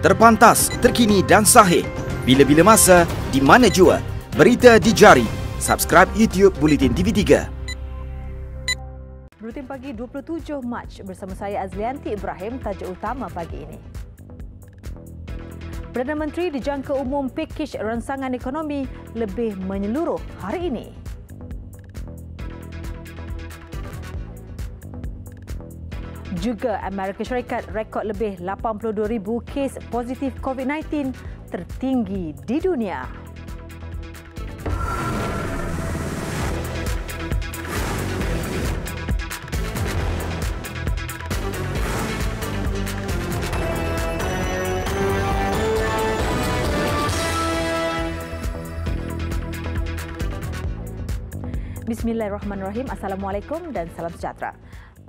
Terpantas, terkini dan sahih. Bila-bila masa, di mana jua. Berita di jari. Subscribe YouTube Bulletin TV3. Rutin pagi 27 Mac bersama saya Azlianti Ibrahim tajuk utama pagi ini. Perdana Menteri dijangka umum pakej ransangan ekonomi lebih menyeluruh hari ini. Juga Amerika Syarikat rekod lebih 82,000 kes positif COVID-19 tertinggi di dunia. Bismillahirrahmanirrahim. Assalamualaikum dan salam sejahtera.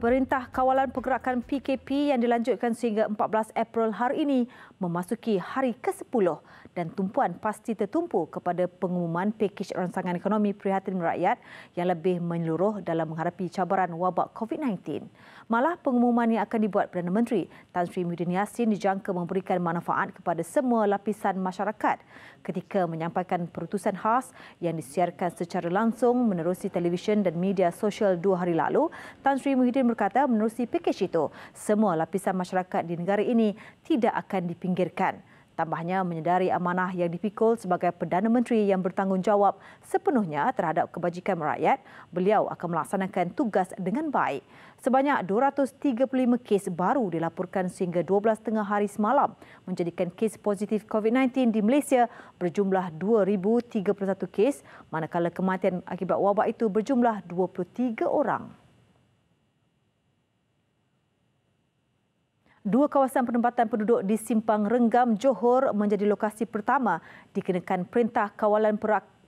Perintah Kawalan Pergerakan PKP yang dilanjutkan sehingga 14 April hari ini memasuki hari ke-10 dan tumpuan pasti tertumpu kepada pengumuman pakej ransangan ekonomi prihatin rakyat yang lebih menyeluruh dalam menghadapi cabaran wabak COVID-19. Malah pengumuman yang akan dibuat Perdana Menteri Tan Sri Muhyiddin Yassin dijangka memberikan manfaat kepada semua lapisan masyarakat ketika menyampaikan perutusan khas yang disiarkan secara langsung menerusi televisyen dan media sosial dua hari lalu, Tan Sri Muhyiddin berkata menerusi pakej itu, semua lapisan masyarakat di negara ini tidak akan dipinggirkan. Tambahnya menyedari amanah yang dipikul sebagai Perdana Menteri yang bertanggungjawab sepenuhnya terhadap kebajikan rakyat, beliau akan melaksanakan tugas dengan baik. Sebanyak 235 kes baru dilaporkan sehingga 12 tengah hari semalam menjadikan kes positif COVID-19 di Malaysia berjumlah 2,031 kes manakala kematian akibat wabak itu berjumlah 23 orang. Dua kawasan penempatan penduduk di Simpang Renggam, Johor menjadi lokasi pertama dikenakan Perintah Kawalan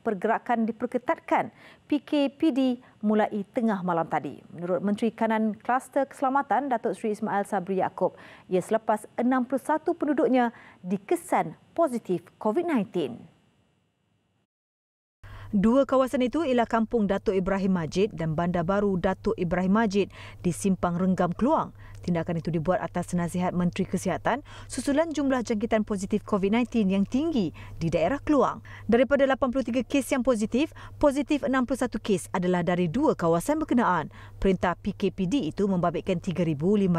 Pergerakan diperketatkan PKPD mulai tengah malam tadi. Menurut Menteri Kanan Kluster Keselamatan Datuk Seri Ismail Sabri Yaakob, ia selepas 61 penduduknya dikesan positif COVID-19. Dua kawasan itu ialah Kampung Datuk Ibrahim Majid dan Bandar Baru Datuk Ibrahim Majid di Simpang Renggam, Keluang. Tindakan itu dibuat atas nasihat Menteri Kesihatan susulan jumlah jangkitan positif COVID-19 yang tinggi di daerah Keluang. Daripada 83 kes yang positif, positif 61 kes adalah dari dua kawasan berkenaan. Perintah PKPD itu membabitkan 3,570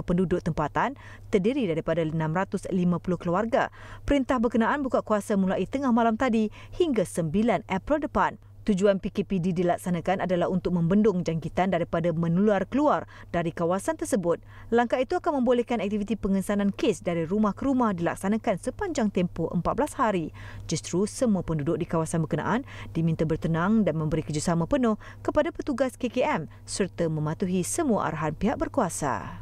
penduduk tempatan terdiri daripada 650 keluarga. Perintah berkenaan buka kuasa mulai tengah malam tadi hingga 9 April depan. Tujuan PKPD dilaksanakan adalah untuk membendung jangkitan daripada menular keluar dari kawasan tersebut. Langkah itu akan membolehkan aktiviti pengesanan kes dari rumah ke rumah dilaksanakan sepanjang tempoh 14 hari. Justru semua penduduk di kawasan berkenaan diminta bertenang dan memberi kerjasama penuh kepada petugas KKM serta mematuhi semua arahan pihak berkuasa.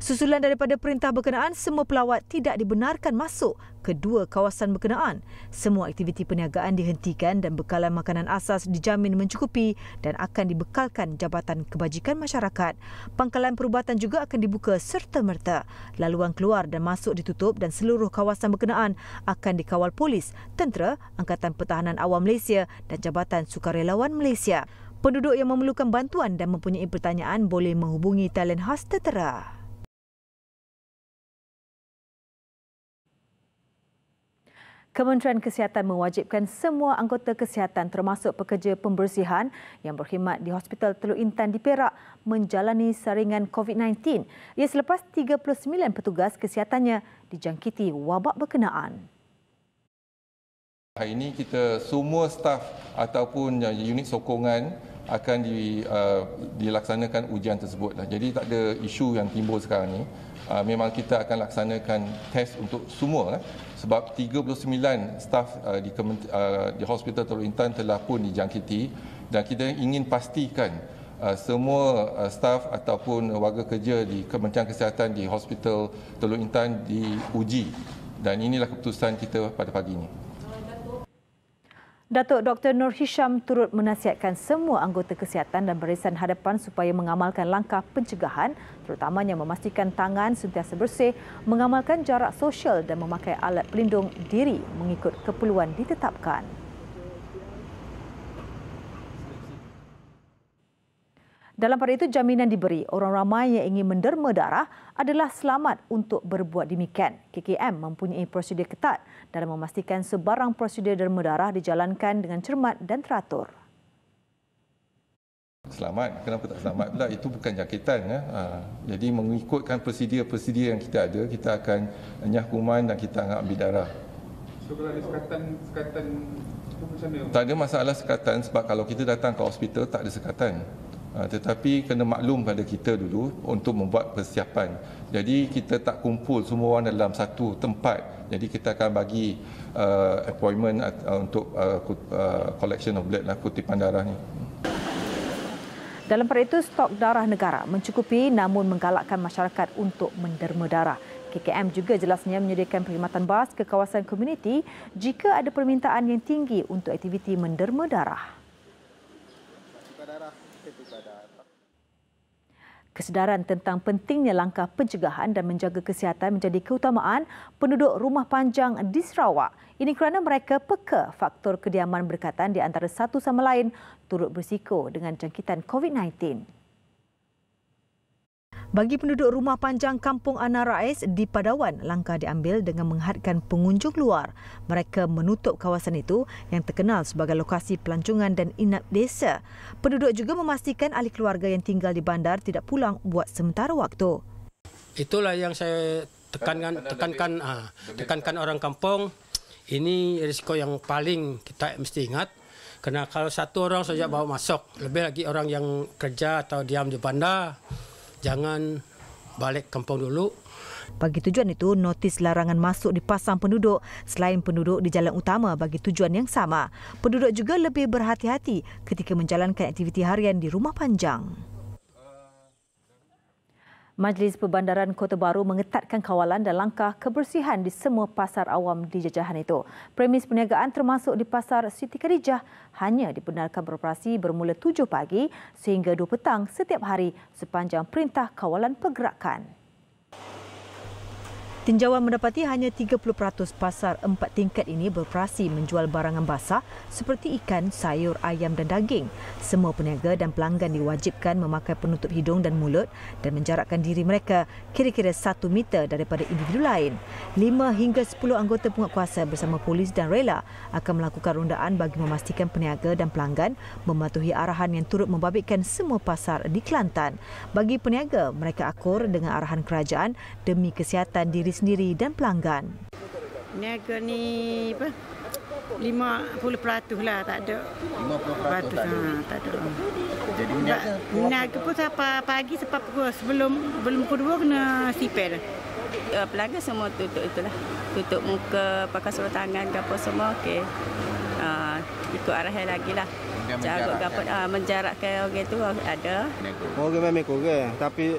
Susulan daripada perintah berkenaan, semua pelawat tidak dibenarkan masuk ke dua kawasan berkenaan. Semua aktiviti perniagaan dihentikan dan bekalan makanan asas dijamin mencukupi dan akan dibekalkan Jabatan Kebajikan Masyarakat. Pangkalan perubatan juga akan dibuka serta-merta. Laluan keluar dan masuk ditutup dan seluruh kawasan berkenaan akan dikawal polis, tentera, Angkatan Pertahanan Awam Malaysia dan Jabatan Sukarelawan Malaysia. Penduduk yang memerlukan bantuan dan mempunyai pertanyaan boleh menghubungi talian khas tertera. Kementerian Kesihatan mewajibkan semua anggota kesihatan termasuk pekerja pembersihan yang berkhidmat di Hospital Teluk Intan di Perak menjalani saringan COVID-19. Ia selepas 39 petugas kesihatannya dijangkiti wabak berkenaan. Hari ini kita semua staf ataupun unit sokongan akan di, uh, dilaksanakan ujian tersebut. Jadi tak ada isu yang timbul sekarang ini. Uh, memang kita akan laksanakan test untuk semua eh. sebab 39 staf uh, di, uh, di Hospital Teluk Intan telah pun dijangkiti dan kita ingin pastikan uh, semua uh, staf ataupun warga kerja di Kementerian Kesihatan di Hospital Teluk Intan diuji dan inilah keputusan kita pada pagi ini. Datuk Dr. Nur Hisham turut menasihatkan semua anggota kesihatan dan barisan hadapan supaya mengamalkan langkah pencegahan terutamanya memastikan tangan sentiasa bersih, mengamalkan jarak sosial dan memakai alat pelindung diri mengikut keperluan ditetapkan. Dalam pada itu, jaminan diberi orang ramai yang ingin menderma darah adalah selamat untuk berbuat demikian. KKM mempunyai prosedur ketat dalam memastikan sebarang prosedur derma darah dijalankan dengan cermat dan teratur. Selamat, kenapa tak selamat pula? Itu bukan jangkitan. Ya? Ha. Jadi mengikutkan prosedur-prosedur yang kita ada, kita akan nyah kuman dan kita akan ambil darah. So kalau ada sekatan, sekatan macam mana? Tak ada masalah sekatan sebab kalau kita datang ke hospital tak ada sekatan. Ha, tetapi kena maklum pada kita dulu untuk membuat persiapan. Jadi kita tak kumpul semua orang dalam satu tempat. Jadi kita akan bagi uh, appointment uh, untuk uh, uh, collection of blood lah, kutipan darah ni. Dalam pada itu, stok darah negara mencukupi namun menggalakkan masyarakat untuk menderma darah. KKM juga jelasnya menyediakan perkhidmatan bas ke kawasan komuniti jika ada permintaan yang tinggi untuk aktiviti menderma darah. Kesedaran tentang pentingnya langkah pencegahan dan menjaga kesihatan menjadi keutamaan penduduk rumah panjang di Sarawak. Ini kerana mereka peka faktor kediaman berkaitan di antara satu sama lain turut bersiko dengan jangkitan COVID-19. Bagi penduduk rumah panjang Kampung Ana Rais di Padawan, langkah diambil dengan menghadkan pengunjung luar. Mereka menutup kawasan itu yang terkenal sebagai lokasi pelancongan dan inap desa. Penduduk juga memastikan ahli keluarga yang tinggal di bandar tidak pulang buat sementara waktu. Itulah yang saya tekankan tekankan ah, tekankan orang kampung. Ini risiko yang paling kita mesti ingat. Kerana kalau satu orang saja bawa masuk, lebih lagi orang yang kerja atau diam di bandar, jangan balik kampung dulu. Bagi tujuan itu, notis larangan masuk dipasang penduduk selain penduduk di jalan utama bagi tujuan yang sama. Penduduk juga lebih berhati-hati ketika menjalankan aktiviti harian di rumah panjang. Majlis Perbandaran Kota Baru mengetatkan kawalan dan langkah kebersihan di semua pasar awam di jajahan itu. Premis perniagaan termasuk di Pasar Siti Khadijah hanya dibenarkan beroperasi bermula 7 pagi sehingga 2 petang setiap hari sepanjang perintah kawalan pergerakan. Tinjauan mendapati hanya 30% pasar empat tingkat ini beroperasi menjual barangan basah seperti ikan, sayur, ayam dan daging. Semua peniaga dan pelanggan diwajibkan memakai penutup hidung dan mulut dan menjarakkan diri mereka kira-kira satu meter daripada individu lain. Lima hingga sepuluh anggota penguatkuasa bersama polis dan rela akan melakukan rundaan bagi memastikan peniaga dan pelanggan mematuhi arahan yang turut membabitkan semua pasar di Kelantan. Bagi peniaga, mereka akur dengan arahan kerajaan demi kesihatan diri diri sendiri dan pelanggan. Niaga ni apa? 50% lah tak ada. 50% ha, tak ada. Jadi niaga niaga pun sampai pagi sampai pukul sebelum belum pukul 2 kena sipir. Uh, pelanggan semua tutup itulah. Tutup muka, pakai sarung tangan ke apa semua okey. Uh, ikut arahan lagi lah. Jaga menjarak, uh, menjarak ke orang tu ada. Orang memang kurang tapi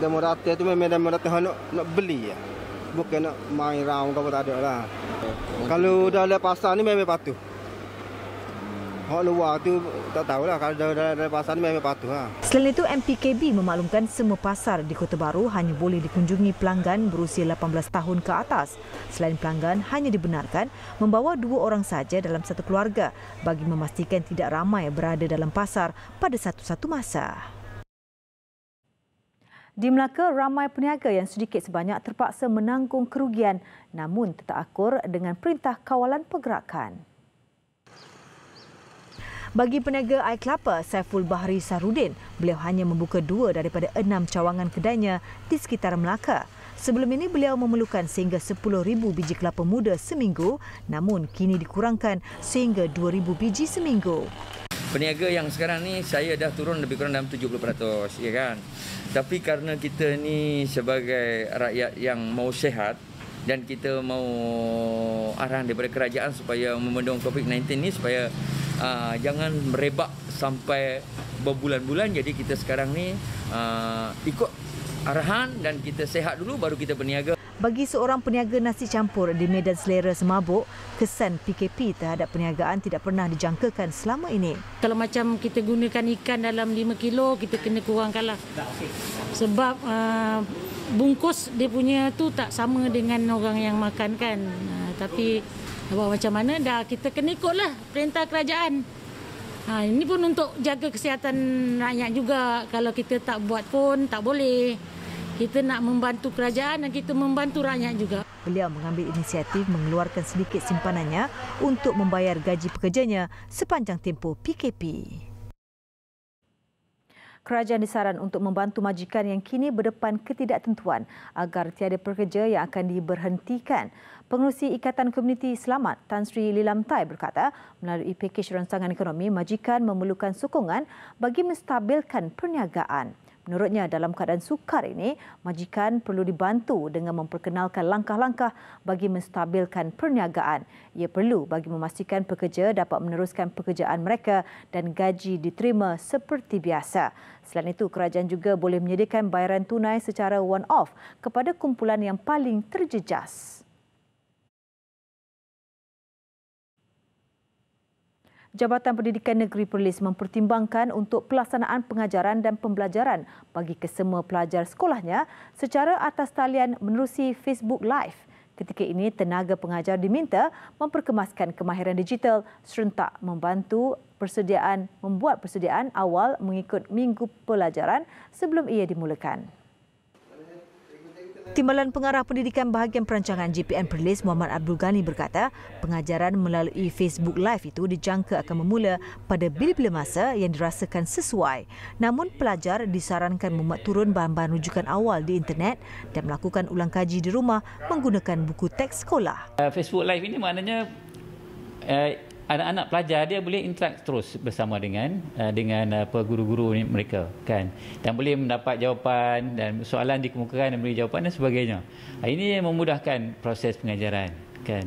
demo rata tu memang demo rata nak nak beli ya bukan nak main round kau tak ada lah. Kalau dah ada pasar ni memang patuh. Hak luar tu tak tahulah kalau dah ada, ada pasar ni memang patuh lah. Selain itu, MPKB memaklumkan semua pasar di Kota Baru hanya boleh dikunjungi pelanggan berusia 18 tahun ke atas. Selain pelanggan, hanya dibenarkan membawa dua orang saja dalam satu keluarga bagi memastikan tidak ramai berada dalam pasar pada satu-satu masa. Di Melaka, ramai peniaga yang sedikit sebanyak terpaksa menanggung kerugian namun tetap akur dengan perintah kawalan pergerakan. Bagi peniaga air kelapa Saiful Bahri Sarudin, beliau hanya membuka dua daripada enam cawangan kedainya di sekitar Melaka. Sebelum ini beliau memerlukan sehingga 10,000 biji kelapa muda seminggu namun kini dikurangkan sehingga 2,000 biji seminggu. Peniaga yang sekarang ni saya dah turun lebih kurang dalam 70% ya kan. Tapi kerana kita ni sebagai rakyat yang mau sehat dan kita mau arahan daripada kerajaan supaya membendung COVID-19 ni supaya uh, jangan merebak sampai berbulan-bulan jadi kita sekarang ni uh, ikut arahan dan kita sehat dulu baru kita berniaga. Bagi seorang peniaga nasi campur di Medan Selera Semabuk, kesan PKP terhadap perniagaan tidak pernah dijangkakan selama ini. Kalau macam kita gunakan ikan dalam 5 kilo, kita kena kurangkan lah. Sebab uh, bungkus dia punya tu tak sama dengan orang yang makan kan. Uh, tapi macam mana dah kita kena ikutlah perintah kerajaan. Ha, ini pun untuk jaga kesihatan rakyat juga. Kalau kita tak buat pun tak boleh. Kita nak membantu kerajaan dan kita membantu rakyat juga. Beliau mengambil inisiatif mengeluarkan sedikit simpanannya untuk membayar gaji pekerjanya sepanjang tempoh PKP. Kerajaan disaran untuk membantu majikan yang kini berdepan ketidaktentuan agar tiada pekerja yang akan diberhentikan. Pengurusi Ikatan Komuniti Selamat Tan Sri Lilam Tai berkata, melalui pakej rancangan ekonomi, majikan memerlukan sokongan bagi menstabilkan perniagaan. Menurutnya, dalam keadaan sukar ini, majikan perlu dibantu dengan memperkenalkan langkah-langkah bagi menstabilkan perniagaan. Ia perlu bagi memastikan pekerja dapat meneruskan pekerjaan mereka dan gaji diterima seperti biasa. Selain itu, kerajaan juga boleh menyediakan bayaran tunai secara one-off kepada kumpulan yang paling terjejas. Jabatan Pendidikan Negeri Perlis mempertimbangkan untuk pelaksanaan pengajaran dan pembelajaran bagi kesemua pelajar sekolahnya secara atas talian menerusi Facebook Live. Ketika ini, tenaga pengajar diminta memperkemaskan kemahiran digital serentak membantu persediaan membuat persediaan awal mengikut minggu pelajaran sebelum ia dimulakan. Timbalan Pengarah Pendidikan Bahagian Perancangan JPN Perlis Muhammad Abdul Ghani berkata, pengajaran melalui Facebook Live itu dijangka akan memula pada bila-bila masa yang dirasakan sesuai. Namun pelajar disarankan memuat turun bahan-bahan rujukan awal di internet dan melakukan ulang kaji di rumah menggunakan buku teks sekolah. Uh, Facebook Live ini maknanya uh, anak-anak pelajar dia boleh interact terus bersama dengan uh, dengan apa guru-guru mereka kan dan boleh mendapat jawapan dan soalan dikemukakan dan beri jawapan dan sebagainya. Uh, ini memudahkan proses pengajaran kan.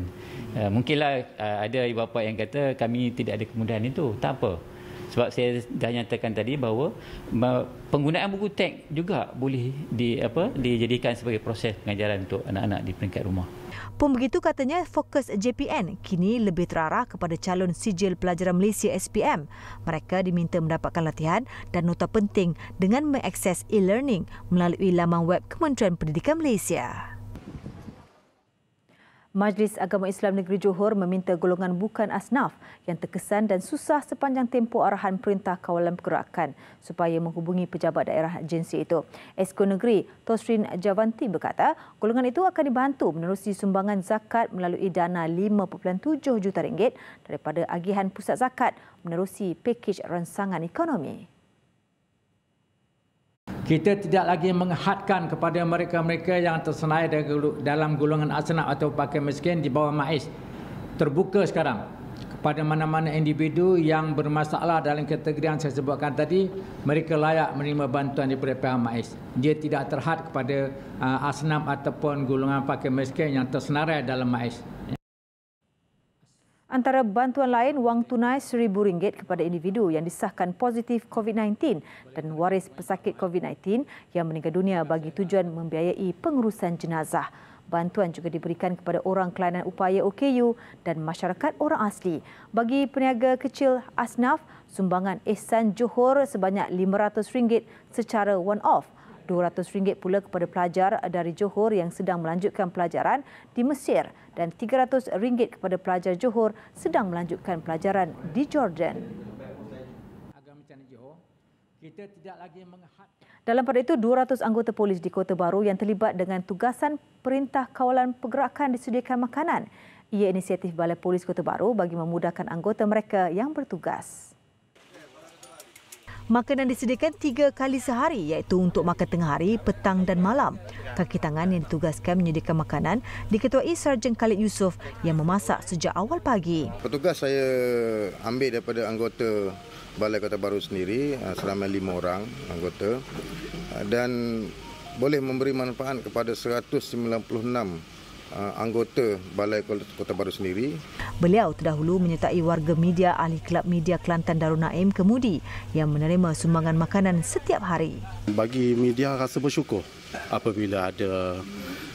Uh, mungkinlah uh, ada ibu bapa yang kata kami tidak ada kemudahan itu. Tak apa. Sebab saya dah nyatakan tadi bahawa penggunaan buku teks juga boleh di apa dijadikan sebagai proses pengajaran untuk anak-anak di peringkat rumah. Pun begitu katanya fokus JPN kini lebih terarah kepada calon sijil pelajaran Malaysia SPM. Mereka diminta mendapatkan latihan dan nota penting dengan mengakses e-learning melalui laman web Kementerian Pendidikan Malaysia. Majlis Agama Islam Negeri Johor meminta golongan bukan asnaf yang terkesan dan susah sepanjang tempoh arahan Perintah Kawalan Pergerakan supaya menghubungi pejabat daerah agensi itu. Esko Negeri Tosrin Javanti berkata, golongan itu akan dibantu menerusi sumbangan zakat melalui dana 5.7 juta ringgit daripada agihan pusat zakat menerusi pakej ransangan ekonomi kita tidak lagi menghadkan kepada mereka-mereka yang tersenai dalam golongan asnaf atau pakai miskin di bawah MAIS. Terbuka sekarang kepada mana-mana individu yang bermasalah dalam kategori yang saya sebutkan tadi, mereka layak menerima bantuan daripada pihak MAIS. Dia tidak terhad kepada uh, asnaf ataupun golongan pakai miskin yang tersenarai dalam MAIS. Antara bantuan lain, wang tunai RM1,000 kepada individu yang disahkan positif COVID-19 dan waris pesakit COVID-19 yang meninggal dunia bagi tujuan membiayai pengurusan jenazah. Bantuan juga diberikan kepada orang kelainan upaya OKU dan masyarakat orang asli. Bagi peniaga kecil asnaf, sumbangan Ihsan Johor sebanyak RM500 secara one-off RM200 pula kepada pelajar dari Johor yang sedang melanjutkan pelajaran di Mesir dan RM300 kepada pelajar Johor sedang melanjutkan pelajaran di Jordan. Dalam pada itu, 200 anggota polis di Kota Baru yang terlibat dengan tugasan Perintah Kawalan Pergerakan disediakan makanan. Ia inisiatif Balai Polis Kota Baru bagi memudahkan anggota mereka yang bertugas. Makanan disediakan tiga kali sehari iaitu untuk makan tengah hari, petang dan malam. Kaki tangan yang ditugaskan menyediakan makanan diketuai Sarjan Khalid Yusof yang memasak sejak awal pagi. Petugas saya ambil daripada anggota Balai Kota Baru sendiri ah, selama lima orang anggota ah, dan boleh memberi manfaat kepada 196 uh, anggota Balai Kota Baru sendiri. Beliau terdahulu menyertai warga media ahli Kelab Media Kelantan Darul Naim Kemudi yang menerima sumbangan makanan setiap hari. Bagi media rasa bersyukur apabila ada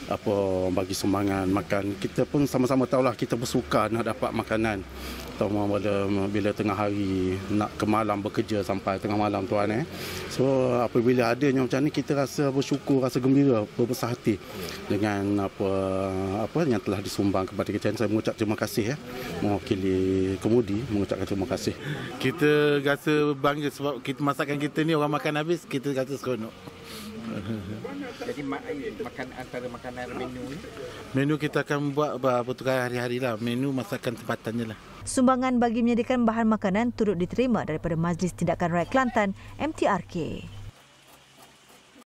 apa bagi sumbangan makan. Kita pun sama-sama tahulah kita bersuka nak dapat makanan. Terutama pada bila tengah hari nak ke malam bekerja sampai tengah malam tuan eh. So apabila adanya macam ni kita rasa bersyukur, rasa gembira, berbesar hati dengan apa apa yang telah disumbang kepada kita. Saya mengucap terima kasih ya. Mewakili kemudi mengucapkan terima kasih. Kita rasa bangga sebab kita masakan kita ni orang makan habis kita rasa seronok. Jadi makan antara makanan menu ni? Menu kita akan buat bertukar hari-hari lah. Menu masakan tempatannya lah. Sumbangan bagi menyediakan bahan makanan turut diterima daripada Majlis Tindakan Rakyat Kelantan MTRK.